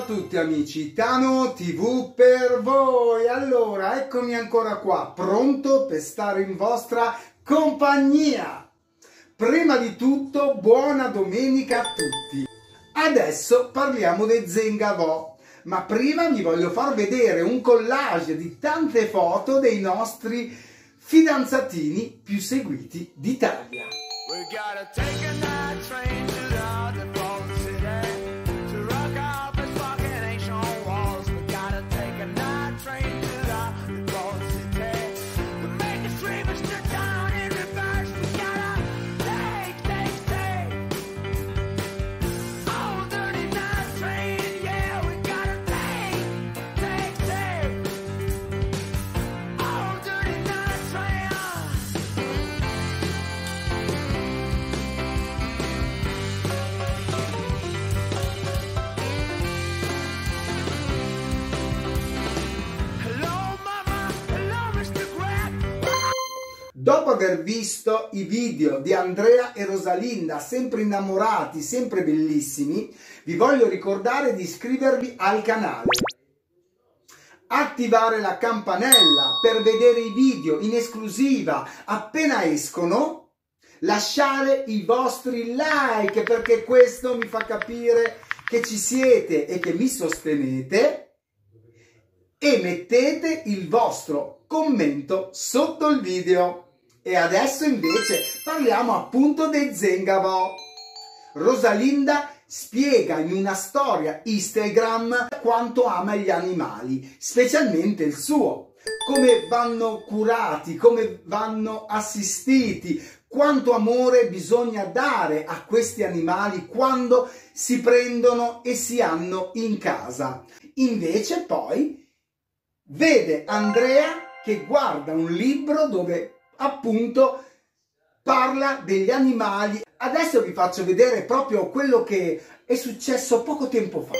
a tutti amici, Tano TV per voi. Allora, eccomi ancora qua, pronto per stare in vostra compagnia. Prima di tutto, buona domenica a tutti. Adesso parliamo di Zengavò, ma prima vi voglio far vedere un collage di tante foto dei nostri fidanzatini più seguiti d'Italia. Dopo aver visto i video di Andrea e Rosalinda, sempre innamorati, sempre bellissimi, vi voglio ricordare di iscrivervi al canale. Attivare la campanella per vedere i video in esclusiva appena escono. Lasciare i vostri like perché questo mi fa capire che ci siete e che mi sostenete. E mettete il vostro commento sotto il video. E adesso invece parliamo appunto dei Zengavo. Rosalinda spiega in una storia Instagram quanto ama gli animali, specialmente il suo, come vanno curati, come vanno assistiti, quanto amore bisogna dare a questi animali quando si prendono e si hanno in casa. Invece poi vede Andrea che guarda un libro dove appunto parla degli animali. Adesso vi faccio vedere proprio quello che è successo poco tempo fa.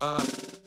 あっ。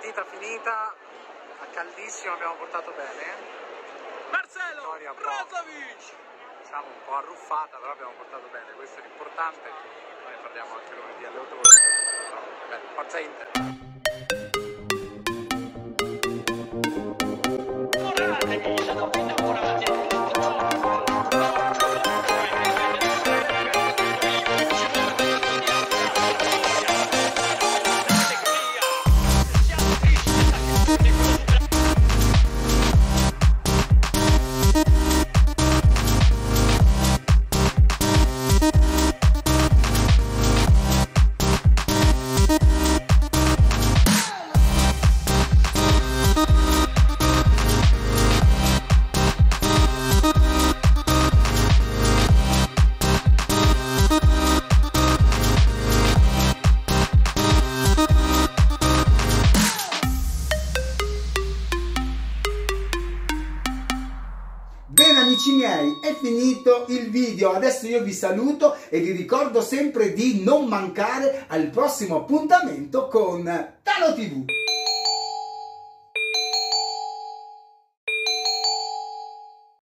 Partita finita, a caldissimo abbiamo portato bene. Marcelo Brozovic! Diciamo un po' arruffata, però abbiamo portato bene, questo è l'importante. Noi parliamo anche lunedì alle 8 ore. Bene, forza Inter! Amici miei, è finito il video. Adesso io vi saluto e vi ricordo sempre di non mancare al prossimo appuntamento con Talo TV.